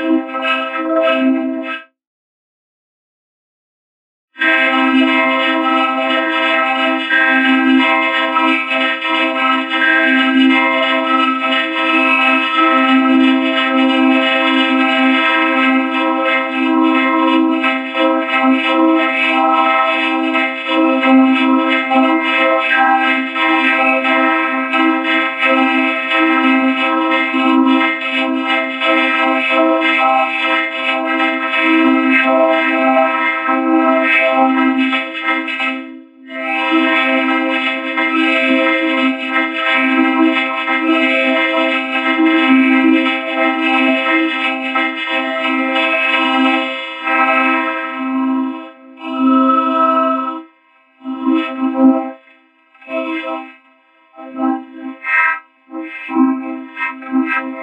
Música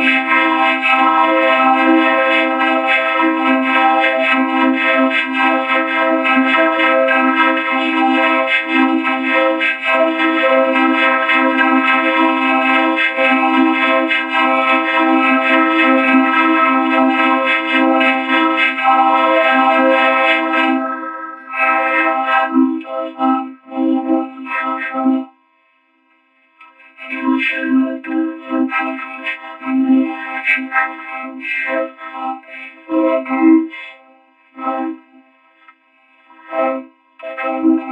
Thank you.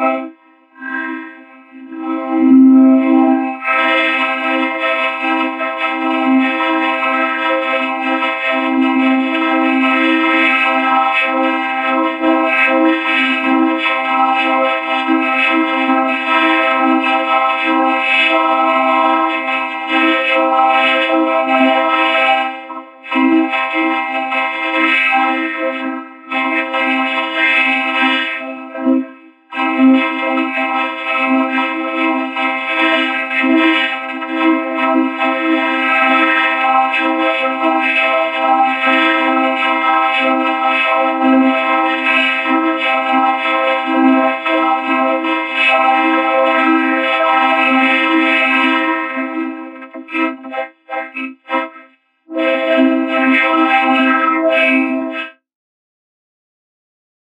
Thank you. Thank you.